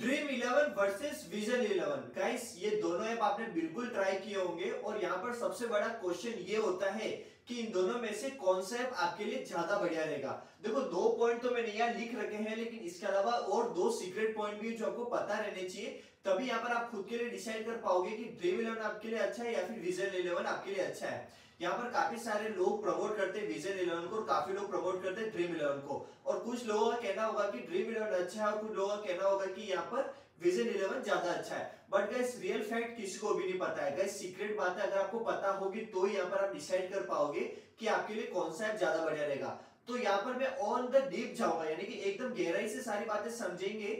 Dream Eleven versus Vision Eleven guys ये दोनों app आपने बिल्कुल ट्राई किए होंगे और यहाँ पर सबसे बड़ा क्वेश्चन ये होता है कि इन दोनों में से कौन सा ऐप आपके लिए ज़्यादा बढ़िया रहेगा। देखो, दो पॉइंट तो मैंने यहाँ लिख रखे हैं, लेकिन इसके अलावा और दो सीक्रेट पॉइंट भी जो आपको पता रहने चाहिए तभी यहाँ पर आप खुद के लिए डिसाइड कर पाओगे कि ड्रीम इलेवन आपके लिए अच्छा है या फिर विजन इलेवन आपके लिए अच्छा है। यहाँ पर काफ़ी सारे लोग प्रमोट करते हैं विजन इलेवन को और काफ़ी लोग प्रमोट करते हैं ड्रीम इलेवन को। और कुछ लोगों का कहना होगा कि ड्रीम इलेवन अच्छा है और कुछ लोगों का कहना होगा कि यहाँ पर विजन इलेवन ज़्यादा अच्छा है। बट गैस रियल फैक्ट किसी को भी नहीं पता है। गैस सीक्रेट बात है, अगर आपको पता होगी तो यहाँ पर आप डिसाइड कर पाओगे कि आपके लिए कौन सा ऐप ज़्यादा बढ़िया रहेगा। तो यहाँ पर मैं ऑन द डीप जाऊँगा, यानी कि एकदम गहराई से सारी बातें समझेंगे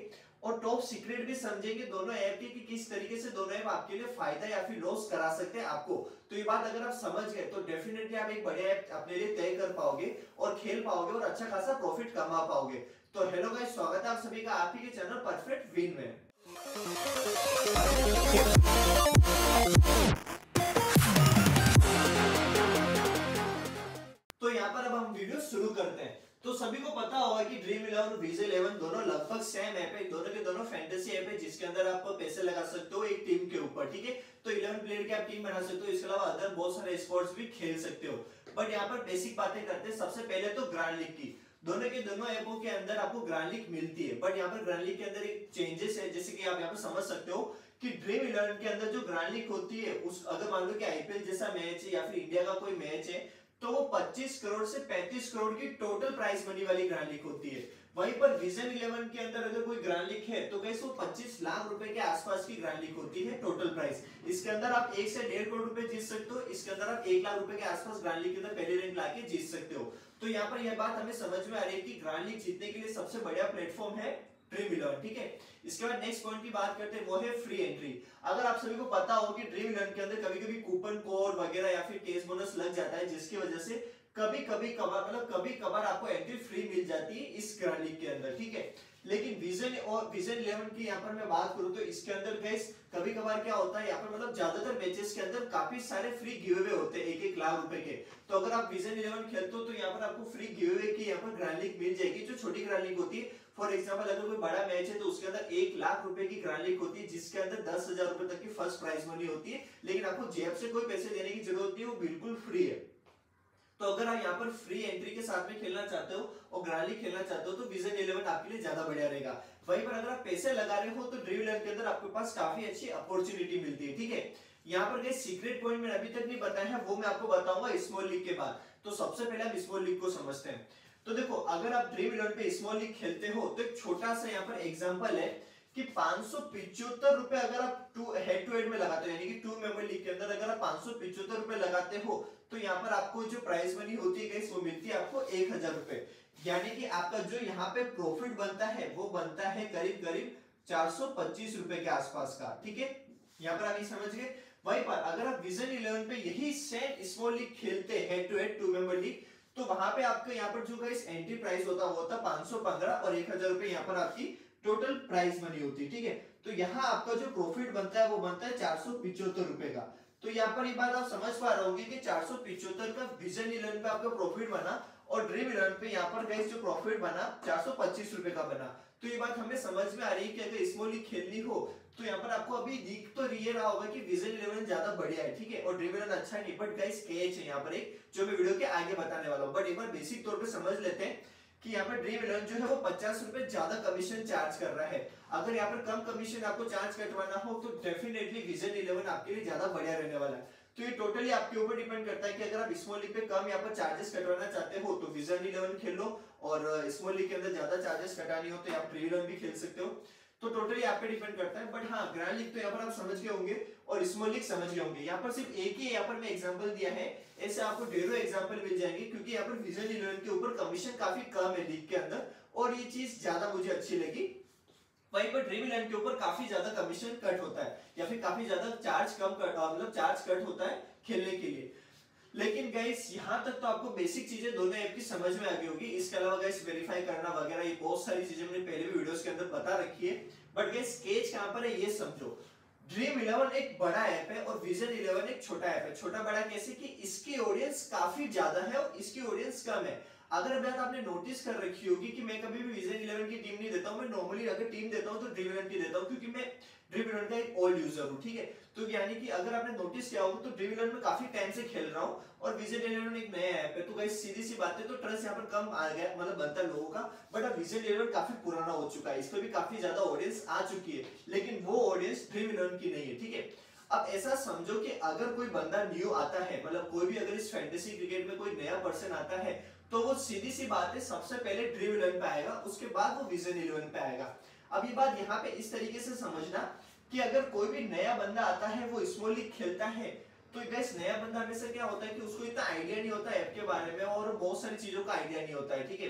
और टॉप सीक्रेट भी समझेंगे दोनों ऐप के कि किस तरीके से दोनों ऐप आपके लिए फ़ायदा या फिर लॉस करा सकते हैं आपको। तो ये बात अगर आप समझ गए तो डेफिनेटली आप एक बढ़िया ऐप अपने लिए तय कर पाओगे और खेल पाओगे और अच्छा खासा प्रॉफिट कमा पाओगे। तो हेलो गाइस स्वागत है आप सभी का आप ही के चैनल परफेक्ट विन में। वीज इलेवन दोनों लगभग सेम ऐप है। दोनों के दोनों फैंटेसी ऐप है, जिसके अंदर आप पैसे लगा सकते हो एक टीम के ऊपर, ठीक है? तो इलेवन प्लेयर की आप टीम बना सकते हो। इसके अलावा अदर बहुत सारे स्पोर्ट्स भी खेल सकते हो। बट यहाँ पर बेसिक बातें करते हैं। सबसे पहले तो ग्रांड लीग की। दोनों के दोनों ऐपों के अंदर आपको ग्रांड लीग मिलती है। बट यहाँ पर ग्रांड लीग के अंदर एक चेंजेस है। जैसे कि आप यहाँ पर समझ सकते हो कि ड्रीम इलेवन के अंदर जो ग्रांड लीग होती है, उस अगर मान लो कि आईपीएल जैसा मैच है या फिर इंडिया का कोई मैच है तो वो 25 करोड़ से 35 करोड़ की टोटल प्राइस मनी वाली ग्रांड लीग होती है। वहीं पर विजन इलेवन के अंदर अगर कोई ग्रांड लीग है तो कैसे वो 25 लाख रुपए के आसपास की ग्रांड लीग होती है टोटल प्राइस इसके अंदर आप एक से डेढ़ करोड़ रुपए जीत सकते हो, इसके अंदर आप एक लाख रुपए के आसपास ग्रांड लीग के अंदर पहले रैंक लाके जीत सकते हो। तो यहाँ पर यह बात हमें समझ में आ रही है कि ग्रांड लीग जीतने के लिए सबसे बढ़िया प्लेटफॉर्म है ड्रीम इलेवन ठीक है? इसके बाद नेक्स्ट पॉइंट की बात करते हैं, वो है फ्री एंट्री अगर आप सभी को पता हो कि ड्रीम इलेवन के अंदर कभी कभी कूपन कोड वगैरह या फिर केस बोनस लग जाता है, जिसकी वजह से कभी कभी कभार मतलब कभी कभार आपको एंट्री फ्री मिल जाती है इस लीग के अंदर, ठीक है? लेकिन विजन और विजन इलेवन की यहाँ पर मैं बात करूँ तो इसके अंदर गैस कभी कभार क्या होता है, यहाँ पर मतलब ज़्यादातर मैचेस के अंदर काफ़ी सारे फ्री गिव अवे होते हैं एक एक लाख रुपए के। तो अगर आप विजन इलेवन खेलते हो तो यहाँ पर आपको फ्री गिव अवे की यहाँ पर ग्रांड लीग मिल जाएगी, जो छोटी ग्रांड लीग होती है। फॉर एग्ज़ाम्पल अगर कोई बड़ा मैच है तो उसके अंदर एक लाख रुपए की ग्रांड लीग होती है, जिसके अंदर दस हज़ार रुपए तक की फ़र्स्ट प्राइज मनी होती है। लेकिन आपको जेब से कोई पैसे देने की ज़रूरत नहीं, वो बिल्कुल फ्री है। तो अगर आप यहाँ पर फ्री एंट्री के साथ में खेलना चाहते हो और ग्राली खेलना चाहते हो तो विजन इलेवन आपके लिए ज़्यादा बढ़िया रहेगा। वहीं पर अगर आप पैसे लगा रहे हो तो ड्रीम इलेवन के अंदर आपके पास काफ़ी अच्छी अपॉर्चुनिटी मिलती है, ठीक है? यहाँ पर सीक्रेट पॉइंट मैंने अभी तक नहीं बताया है, वो मैं आपको बताऊँगा स्मॉल लीग के बाद। तो सबसे पहले आप स्मॉल लीग को समझते हैं। तो देखो, अगर आप ड्रीम इलेवन पे स्मॉल लीग खेलते हो तो एक छोटा सा यहाँ पर एग्ज़ाम्पल है। कि पाँच सौ पिछहत्तर रुपए अगर आप टू हेड टू हेड में लगाते हो, यानी कि टू मेंबर लीग के अंदर अगर आप पाँच सौ पिछहत्तर रुपए लगाते हो तो यहाँ पर आपको जो प्राइस मनी होती है वो मिलती है आपको एक हज़ार रुपए। यानी कि आपका जो यहाँ पे प्रॉफिट बनता है, वो बनता है करीब करीब चार सौ पच्चीस रुपए के आसपास का, ठीक है? यहाँ पर आप ये समझ गए? वहीं पर अगर आप विजन इलेवन पे यही सेम स्मॉल लीग खेलते head to head two member league तो वहाँ पे आपको यहाँ पर जो एंट्री प्राइस होता है वो होता है पाँच सौ पंद्रह और एक हज़ार रुपए यहाँ पर आपकी टोटल प्राइस मनी होती है, ठीक है? तो यहाँ आपका जो प्रॉफिट बनता है, वो बनता है चार सौ पिछहत्तर रुपए का। तो यहाँ पर ये बात आप समझ पा रहे होंगे कि चार सौ पिछहत्तर का विजन इलेवन पे आपका प्रॉफिट बना और ड्रीम इलेवन पे यहाँ पर गैस जो प्रॉफिट बना, चार सौ पच्चीस रुपए का बना। तो ये बात हमें समझ में आ रही है कि अगर स्मॉल लीग खेलनी हो तो यहाँ पर आपको अभी दिख तो ये रहा होगा कि विजन इलेवन ज़्यादा बढ़िया है, ठीक है? और ड्रीम इलेवन अच्छा नहीं बट गाइस कैच है यहाँ पर एक, जो मैं वीडियो के आगे बताने वाला हूँ। बट एक बार बेसिक तौर पर समझ लेते हैं। कि यहाँ पर ड्रीम इलेवन जो है वो पचास रुपए ज़्यादा कमीशन चार्ज कर रहा है। अगर यहाँ पर कम कमीशन आपको चार्ज कटवाना हो तो डेफिनेटली विजन इलेवन आपके लिए ज़्यादा बढ़िया रहने वाला है। तो ये टोटली आपके ऊपर डिपेंड करता है कि अगर आप स्मॉल लीग पे कम यहाँ पर चार्जेस कटवाना चाहते हो तो विजन इलेवन खेल लो और स्मॉल लीग के अंदर ज़्यादा चार्जेस कटानी हो तो आप ड्रीम इलेवन भी खेल सकते हो। तो टोटली आप पे डिपेंड करता है। बट हाँ ग्रैंड लीग तो यहाँ पर आप समझ गए होंगे और स्मॉल लीग समझ गए होंगे। यहाँ पर सिर्फ़ एक ही, यहाँ पर मैं एग्जांपल दिया है ऐसे आपको ढेरों एग्जांपल मिल जाएँगे, क्योंकि यहाँ पर विजन इलेवन के ऊपर कमीशन काफ़ी कम है लीग के अंदर, और ये चीज़ ज़्यादा मुझे अच्छी लगी। वहीं पर ड्रीम इलेवन के ऊपर काफ़ी ज़्यादा कमीशन कट होता है, या फिर काफ़ी ज़्यादा चार्ज कम मतलब चार्ज कट होता है खेलने के लिए। लेकिन गाइस यहाँ तक तो आपको बेसिक चीज़ें दोनों ऐप की समझ में आ गई होगी। इसके अलावा गाइस वेरीफाई करना वगैरह, ये बहुत सारी चीज़ें मैंने पहले भी वीडियोस के अंदर बता रखी है। बट गाइस स्केच कहाँ पर है, ये समझो। ड्रीम इलेवन एक बड़ा ऐप है और विजन इलेवन एक छोटा ऐप है। छोटा बड़ा कैसे कि इसकी ऑडियंस काफ़ी ज़्यादा है और इसकी ऑडियंस कम है। अगर बात आपने नोटिस कर रखी होगी कि मैं कभी भी विजन इलेवन की टीम नहीं देता हूँ, मैं नॉर्मली अगर टीम देता हूँ तो ड्रीम इलेवन की देता हूँ, क्योंकि मैं ड्रीम इलेवन का एक ओल्ड यूज़र हूँ, ठीक है? तो यानी कि अगर आपने नोटिस किया होगा तो ड्रीम इलेवन में काफ़ी टाइम से खेल रहा हूँ और विजन इलेवन एक नया ऐप है। तो भाई सीधी सी बात है तो ट्रस्ट यहाँ पर कम आ गया मतलब बनता है लोगों का बट अब विजन इलेवन काफ़ी पुराना हो चुका है, इस पर भी काफ़ी ज़्यादा ऑडियंस आ चुकी है, लेकिन वो ऑडियंस ड्रीम इलेवन की नहीं है, ठीक है? अब ऐसा समझो कि अगर कोई बंदा न्यू आता है मतलब कोई भी अगर इस फैंटेसी क्रिकेट में कोई नया पर्सन आता है तो वो सीधी सी बात है, सबसे पहले ड्रीम इलेवन पे आएगा, उसके बाद वो विजन इलेवन पे आएगा। अब ये बात यहाँ पे इस तरीके से समझना कि अगर कोई भी नया बंदा आता है, वो स्मॉल लीग खेलता है तो गैस नया बंदा हमेशा क्या होता है कि उसको इतना आइडिया नहीं होता ऐप के बारे में और बहुत सारी चीज़ों का आइडिया नहीं होता है, ठीक है?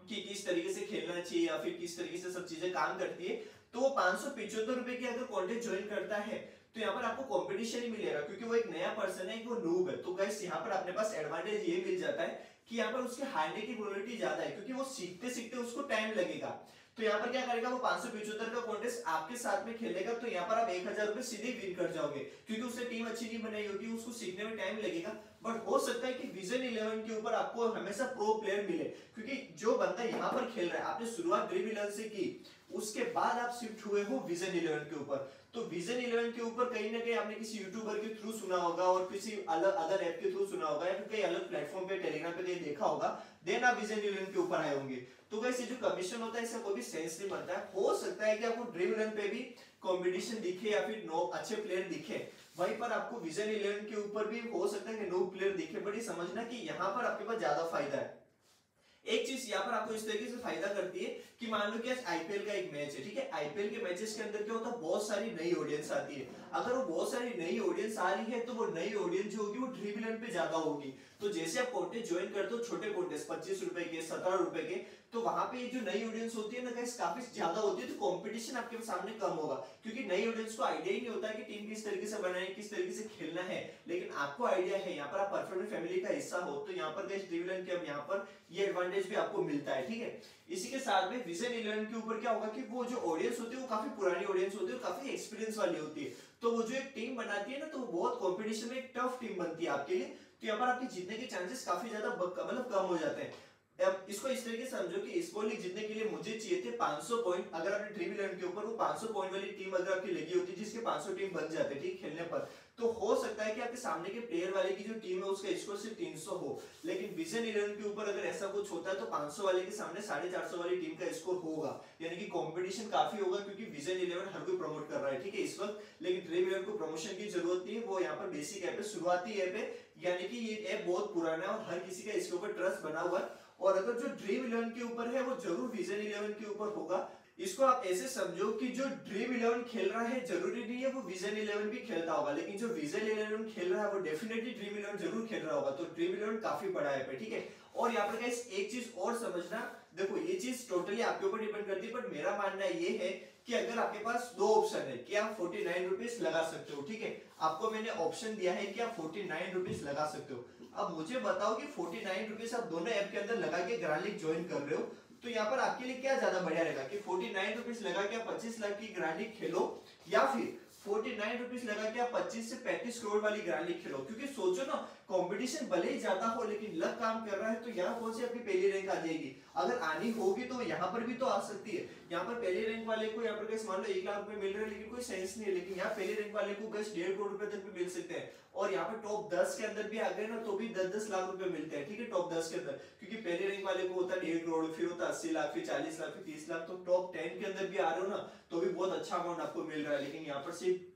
कि किस तरीके से खेलना चाहिए या फिर किस तरीके से सब चीज़ें काम करती है तो वो पाँच सौ पिछहत्तर रुपए की अगर कॉन्टेस्ट ज्वाइन करता है तो यहाँ पर आपको कंपटीशन ही मिलेगा, क्योंकि वो एक नया पर्सन है वो नूब है। तो गैस यहाँ पर अपने पास एडवांटेज ये मिल जाता है कि यहाँ पर उसके हारने की प्रोबेबिलिटी ज़्यादा है, क्योंकि वो सीखते सीखते उसको टाइम लगेगा। तो यहाँ पर क्या करेगा, वो पाँच सौ पिछहत्तर का कॉन्टेस्ट आपके साथ में खेलेगा तो यहाँ पर आप एक हज़ार रुपए सीधे विन कर जाओगे, क्योंकि उससे टीम अच्छी नहीं बनाई होगी, उसको सीखने में टाइम लगेगा। बट हो सकता है कि विजन इलेवन के ऊपर आपको हमेशा प्रो प्लेयर मिले, क्योंकि जो बंदा यहाँ पर खेल रहा है, आपने शुरुआत ड्रीम इलेवन से की, उसके बाद आप शिफ्ट हुए हो विजन इलेवन के ऊपर। तो विजन इलेवन के ऊपर कहीं ना कहीं आपने किसी यूट्यूबर के थ्रू सुना होगा और किसी अलग अदर ऐप के थ्रू सुना होगा या फिर कहीं अलग प्लेटफॉर्म पे टेलीग्राम पे देखा होगा देन आप विजन इलेवन के ऊपर आए होंगे। तो वैसे जो कमीशन होता है, इसका कोई भी सेंस नहीं बनता है। हो सकता है कि आपको ड्रीम इलेवन पे भी कॉम्पिटिशन दिखे या फिर नो अच्छे प्लेयर दिखे। वहीं पर आपको विजन इलेवन के ऊपर भी हो सकता है कि नो प्लेयर दिखे बट ये समझना कि यहाँ पर आपके पास ज़्यादा फ़ायदा है। एक चीज़ यहाँ पर आपको इस तरीके से फ़ायदा करती है कि मान लो कि आज आईपीएल का एक मैच है, ठीक है? आईपीएल के मैचेस के अंदर क्या होता है? बहुत सारी नई ऑडियंस आती है। अगर वो बहुत सारी नई ऑडियंस आ रही है तो वो नई ऑडियंस जो होगी, वो ड्रीम इलेवन पे ज़्यादा होगी। तो जैसे आप कॉन्टेस्ट ज्वाइन करते हो, छोटे कॉन्टेस्ट पच्चीस रुपए के, सत्रह रुपए के तो वहाँ पे जो नई ऑडियंस होती है ना गाइस काफ़ी ज़्यादा होती है तो कंपटीशन आपके सामने कम होगा। क्योंकि नई ऑडियंस को आइडिया ही नहीं होता है कि टीम किस तरीके से बनाए, किस तरीके से खेलना है। लेकिन आपको आइडिया है, यहाँ पर आप परफेक्ट फैमिली का हिस्सा हो तो यहाँ पर गाइस ड्रीम के यहाँ पर ये एडवांटेज भी आपको मिलता है, ठीक है? इसी के साथ में विजन इलेवन के ऊपर क्या होगा कि वो जो ऑडियंस होती है, वो काफ़ी पुरानी ऑडियंस होती है और काफ़ी एक्सपीरियंस वाली होती है। तो वो जो एक टीम बनाती है ना तो बहुत कॉम्पिटिशन में एक टफ टीम बनती है आपके लिए। तो यहाँ पर आपके जीतने के चांसेस काफ़ी ज़्यादा मतलब कम हो जाते हैं। इसको इस तरीके समझो कि इस लीग जीतने के लिए मुझे चाहिए थे 500 पॉइंट अगर आपने ड्रीम इलेवन के ऊपर, वो 500 पॉइंट वाली टीम अगर आपकी लगी होती, जिसके 500 टीम बन जाते, ठीक, खेलने पर तो हो सकता है कि आपके सामने के प्लेयर वाले की जो टीम है, उसका स्कोर सिर्फ़ 300 हो। लेकिन विजन इलेवन के ऊपर अगर ऐसा कुछ होता है तो 500 वाले के सामने साढ़े चार वाली टीम का स्कोर होगा। यानी कि कंपटीशन काफ़ी होगा, क्योंकि विजन इलेवन हर कोई प्रमोट कर रहा है, ठीक है, इस वक्त। लेकिन ड्रीम इलेवन को प्रमोशन की ज़रूरत नहीं है, वो यहाँ पर बेसिक ऐप है शुरुआती ऐप है। यानी कि ये ऐप बहुत पुराना है और हर किसी का इसके ऊपर ट्रस्ट बना हुआ है। और अगर जो ड्रीम इलेवन के ऊपर है, वो ज़रूर विजन इलेवन के ऊपर होगा। इसको आप ऐसे समझो कि जो ड्रीम इलेवन खेल रहा है, ज़रूरी नहीं है वो विजन इलेवन भी खेलता होगा, लेकिन जो विजन इलेवन खेल रहा है, वो डेफिनेटली ड्रीम इलेवन ज़रूर खेल रहा होगा। तो ड्रीम इलेवन काफ़ी बड़ा है ठीक है? और यहाँ पर एक चीज़ और समझना। देखो, ये चीज़ टोटली आपके ऊपर डिपेंड करती है बट मेरा मानना ये है कि अगर आपके पास दो ऑप्शन है कि आप फोर्टी नाइन रुपीज़ लगा सकते हो, ठीक है? आपको मैंने ऑप्शन दिया है कि आप फोर्टी नाइन रुपीज़ लगा सकते हो। अब मुझे बताओ कि फोर्टी नाइन रुपीज़ आप दोनों ऐप के अंदर लगा के ग्रांडिक ज्वाइन कर रहे हो तो यहाँ पर आपके लिए क्या ज़्यादा बढ़िया रहेगा कि फोर्टी नाइन रुपीज़ लगा के आप पच्चीस लाख की ग्रांडिक खेलो, या फिर फोर्टी नाइन रुपीज़ लगा के आप पच्चीस से पैंतीस करोड़ वाली ग्रांडिक खेलो? क्योंकि सोचो ना कंपटीशन भले ही ज़्यादा हो, लेकिन लक काम कर रहा है तो यहाँ कौन सी आपकी पहली रैंक आ जाएगी? अगर आनी होगी तो यहाँ पर भी तो आ सकती है। यहाँ पर पहली रैंक वाले को यहाँ पर मान लो एक लाख रुपए मिल रहे हैं, लेकिन कोई सेंस नहीं है, लेकिन यहाँ पहली रैंक वाले को बस डेढ़ करोड़ रुपए तक भी मिल सकते हैं। और यहाँ पे टॉप दस के अंदर भी आ गए ना तो भी दस दस लाख रुपए मिलते हैं, ठीक है टॉप दस के अंदर। क्योंकि पहले रैंक वाले को होता है डेढ़ करोड़, फिर होता है अस्सी लाख, फिर चालीस लाख, फिर तीस लाख तो टॉप टेन के अंदर भी आ रहे हो ना तो भी बहुत अच्छा अमाउंट आपको मिल रहा है। लेकिन यहाँ पर सिर्फ़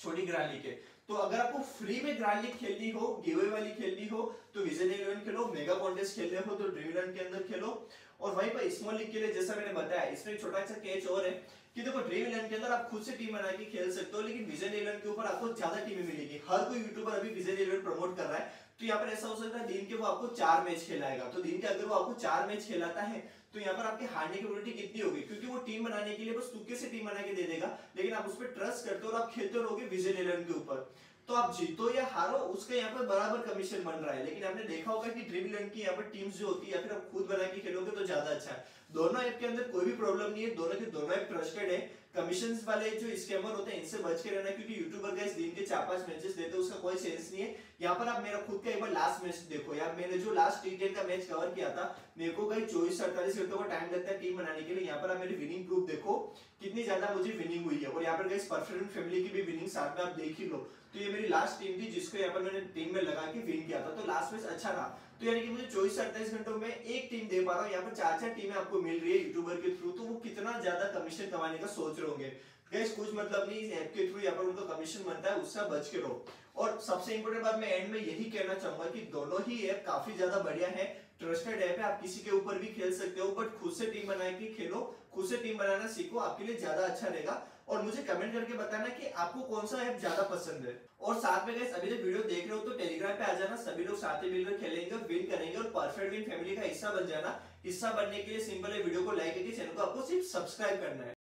छोटी ग्राली के तो अगर आपको फ्री में ग्राली खेलनी हो गिवे वाली खेलनी हो तो विजय इलेवन खेलो मेगा कॉन्टेस्ट खेलने हो तो ड्रीम इलेवन के अंदर खेलो। और वहीं पर स्मॉल लीग के लिए, जैसा मैंने बताया, इसमें छोटा सा कैच और है कि देखो ड्रीम इलेवन के अंदर आप खुद से टीम बना के खेल सकते हो, लेकिन विजन इलेवन के ऊपर आपको ज़्यादा टीमें मिलेगी। हर कोई यूट्यूबर अभी विजन इलेवन प्रमोट कर रहा है। तो यहाँ पर ऐसा हो सकता है, दिन के वो आपको चार मैच खेलाएगा। तो दिन के अगर वो आपको चार मैच खेलाता है तो यहाँ पर आपकी हारने की प्रोबेबिलिटी कितनी होगी? क्योंकि वो टीम बनाने के लिए बस तुक्के से टीम बना के दे देगा, लेकिन आप उस पर ट्रस्ट करते हो और आप खेलते रहोगे विजय इलेवन के ऊपर। तो आप जीतो या हारो, उसका यहाँ पर बराबर कमीशन बन रहा है। लेकिन आपने देखा होगा कि ड्रीम इलेवन की यहाँ पर टीम्स जो होती है या फिर आप खुद बना के खेलोगे तो ज़्यादा अच्छा है। दोनों ऐप के अंदर कोई भी प्रॉब्लम नहीं है, दोनों के दोनों ऐप ट्रस्टेड है। कमीशन वाले जो स्कैमर होते हैं, इनसे बच के रहना, क्योंकि यूट्यूबर गैस दिन के चार पाँच मैचेस देते हैं, उसका कोई सेंस नहीं है। यहाँ पर आप मेरा खुद का एक बार लास्ट मैच देखो। यार मैंने जो लास्ट टी का मैच कवर किया था, मेरे को कहीं चौबीस अड़तालीस घंटों का टाइम लगता है टीम बनाने के लिए। यहाँ पर आप मेरी विनिंग प्रूफ देखो, कितनी ज़्यादा मुझे विनिंग हुई है। और यहाँ पर गैस परफेक्ट फैमिली की भी विनिंग साथ में आप देख ही लो। तो ये मेरी लास्ट टीम थी, जिसको यहाँ पर मैंने टीम में लगा के विन किया था। तो लास्ट मैच अच्छा था। तो यानी कि मुझे चौबीस अड़तालीस घंटों में एक टीम दे पा रहा हूँ, यहाँ पर चार चार टीमें आपको मिल रही है यूट्यूबर के थ्रू तो वो कितना ज़्यादा कमीशन कमाने का सोच रहे होंगे। गैस कुछ मतलब नहीं, इस ऐप के थ्रू यहाँ पर उनका कमीशन बनता है, उससे बच के रहो। और सबसे इंपोर्टेंट बात मैं एंड में यही कहना चाहूँगा कि दोनों ही ऐप काफ़ी ज़्यादा बढ़िया है ट्रस्टेड ऐप आप किसी के ऊपर भी खेल सकते हो बट खुद से टीम बना के खेलो, खुद से टीम बनाना सीखो, आपके लिए ज़्यादा अच्छा रहेगा। और मुझे कमेंट करके बताना कि आपको कौन सा ऐप ज़्यादा पसंद है। और साथ में अभी जब वीडियो देख रहे हो तो टेलीग्राम पे आ जाना, सभी लोग साथ ही मिलकर खेलेंगे और विन करेंगे। और परफेक्ट विन फैमिली का हिस्सा बन जाना। हिस्सा बनने के लिए सिंपल है वीडियो को लाइक करके चैनल को आपको सिर्फ़ सब्सक्राइब करना है।